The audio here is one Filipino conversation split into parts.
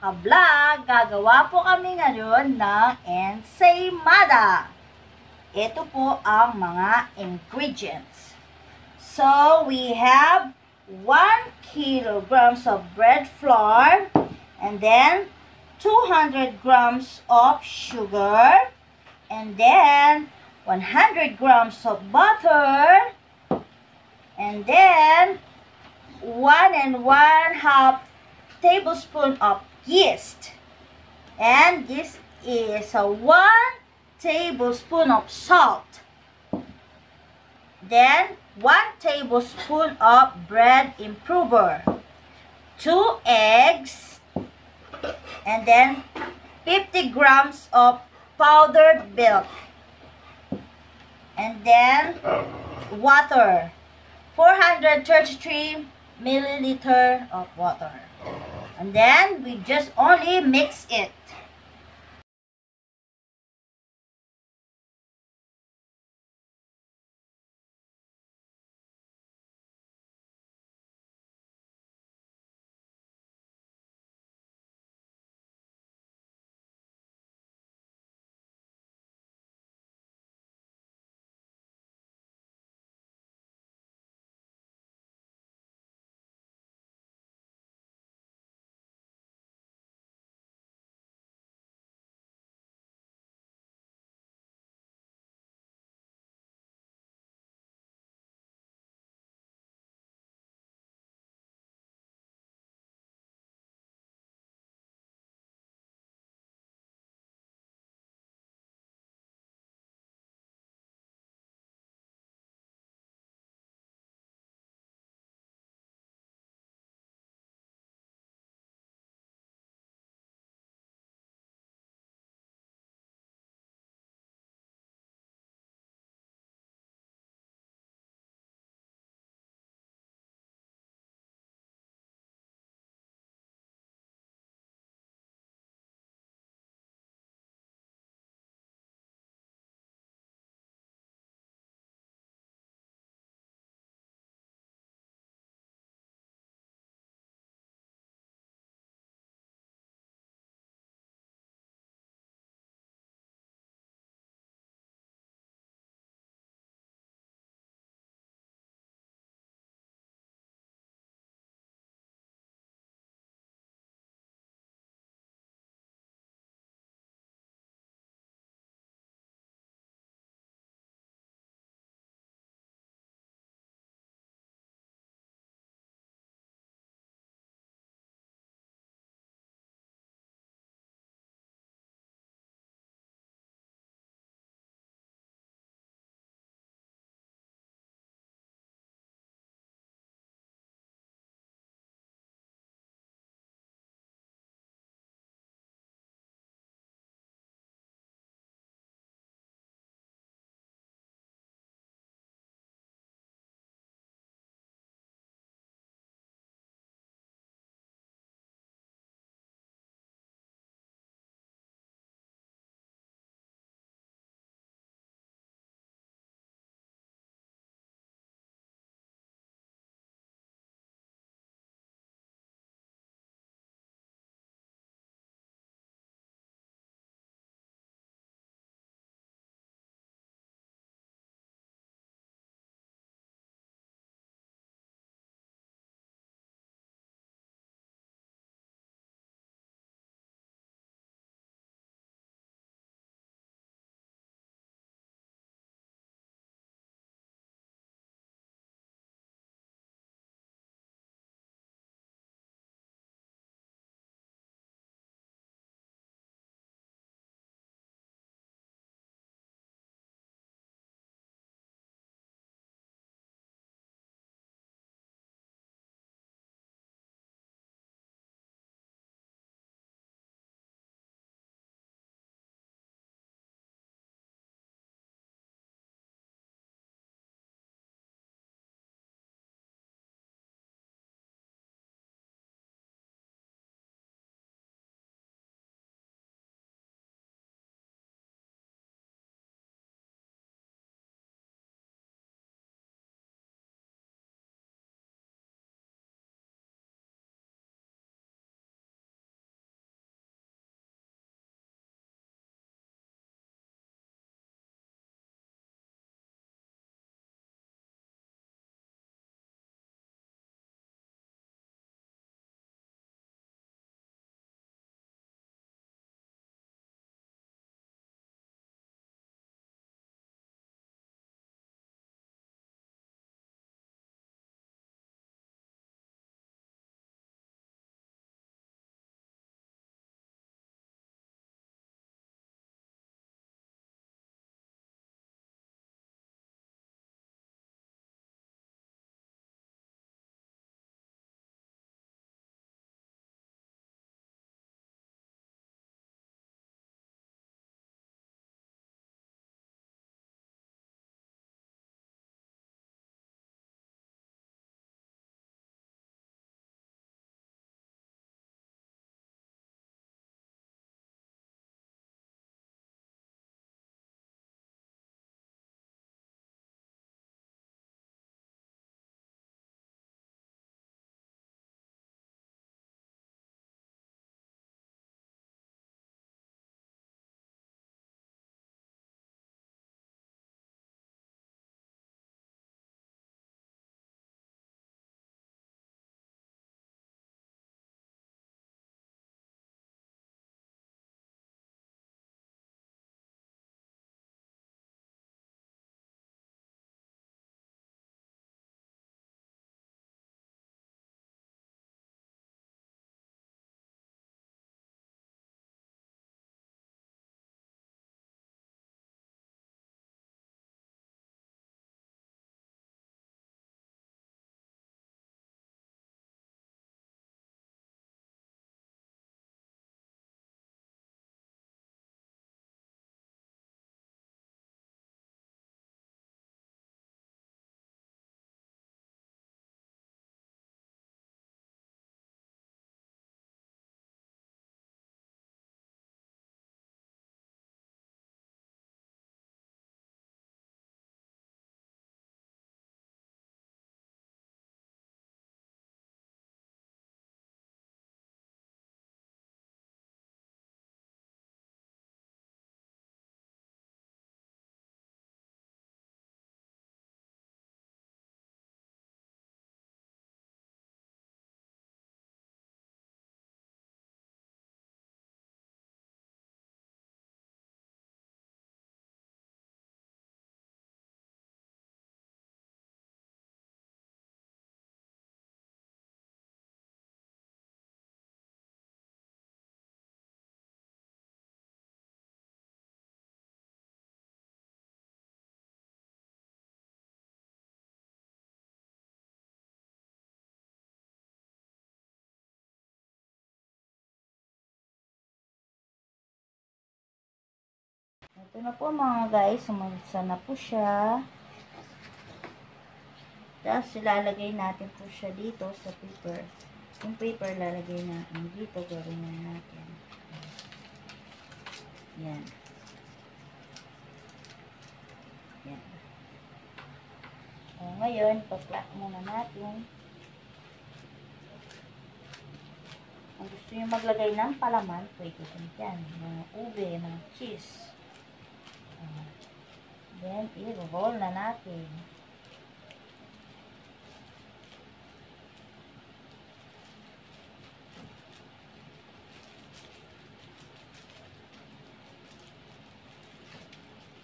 ka-vlog, gagawa po kami ngayon ng ensaymada. Ito po ang mga ingredients. So, we have 1 kilograms of bread flour and then 200 grams of sugar and then 100 grams of butter and then 1 and 1 half tablespoon of yeast. And this is a 1 tablespoon of salt. Then 1 tablespoon of bread improver. 2 eggs. And then 50 grams of powdered milk. And then water. 433 milliliter of water. And then we just only mix it. Ito na po mga guys, sumalsa na po siya. Tapos ilalagay natin po siya dito sa paper. Yung paper lalagay natin dito, gawin na natin. Yan. Yan. O, ngayon, pa-flat muna natin. Kung gusto nyo maglagay ng palaman, pwede din dyan. Mga ube, mga cheese. Then, i-roll na natin.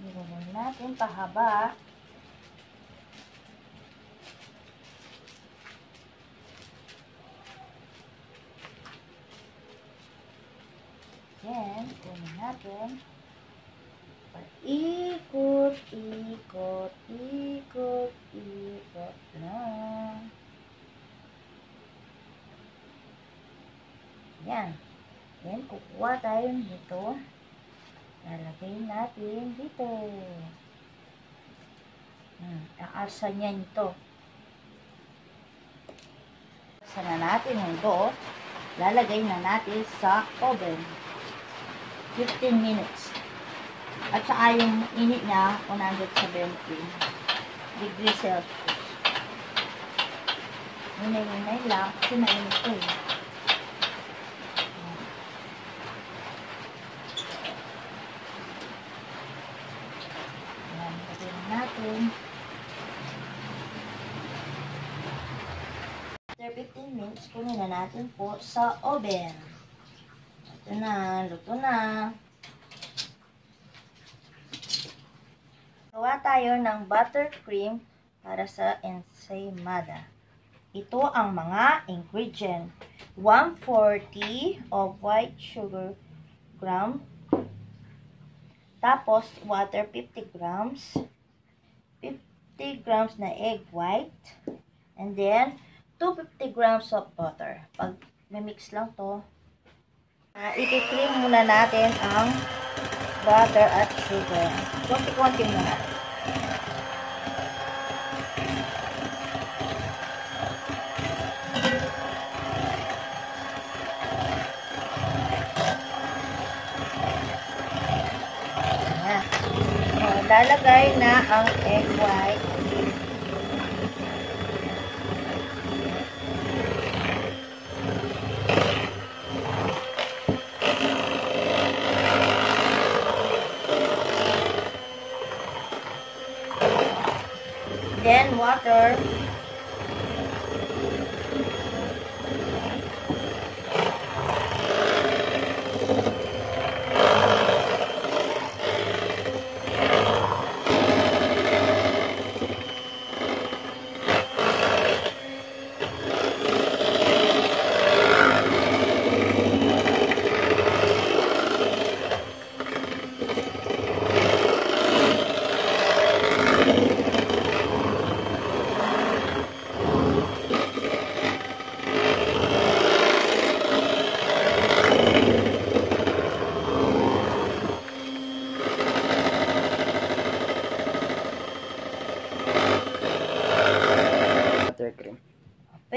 I-roll natin pahaba. Then, kunin natin. Yan. Then, kukuha tayo dito. Lalagay natin dito. Hmm, aasa niya ito. Asa na natin yung do. Lalagay na natin sa oven. 15 minutes. At saka yung init niya, 170 degrees Celsius. Hinay-hinay lang kasi mainit ko eh. Ayan, lagyan natin. After 15 minutes, kunin na natin po sa oven. Ito na, luto na. Gawa tayo ng buttercream para sa ensaymada. Ito ang mga ingredient. 140 of white sugar gram. Tapos, water 50 grams. 50 grams na egg white. And then, 250 grams of butter. Pag mix lang to, uh, i-cream muna natin ang butter at sugar. Konti-konti muna. Ayan. O, lalagay na ang egg white. Water.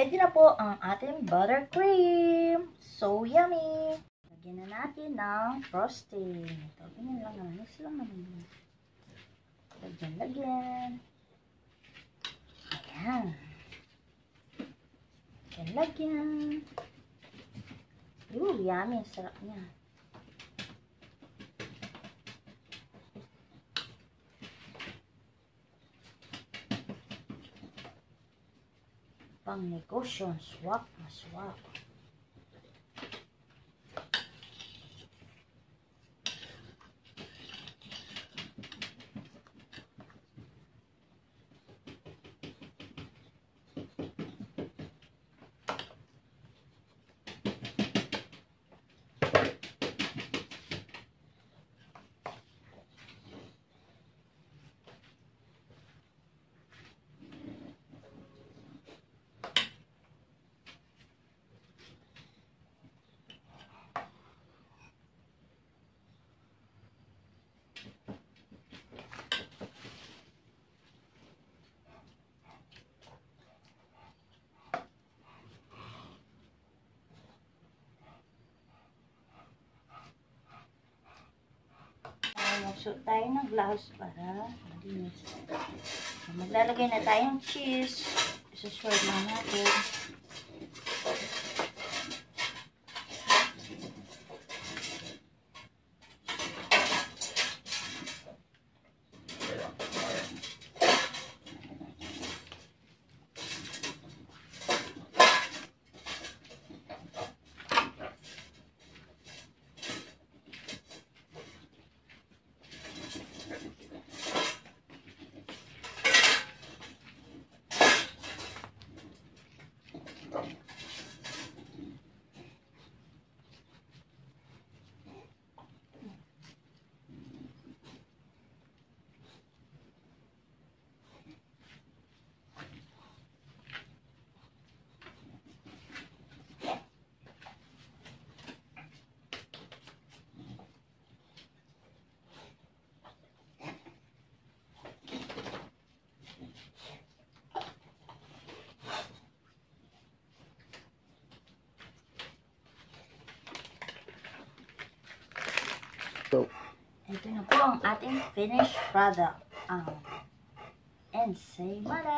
Pwede na po ang ating buttercream. So yummy! Lagyan na natin ng frosting. Ito, ganyan lang naman. Mix lang naman. Lagyan, lagyan. Ayan. Lagyan, lagyan. Ooh, yummy. Sarap niya. Pang negosyo, swak na swak. Magsuot tayo ng gloves para malinis. Maglalagay na tayong cheese. Isusword lang natin. Ito na po ang ating finished product. Ang Ensaymada!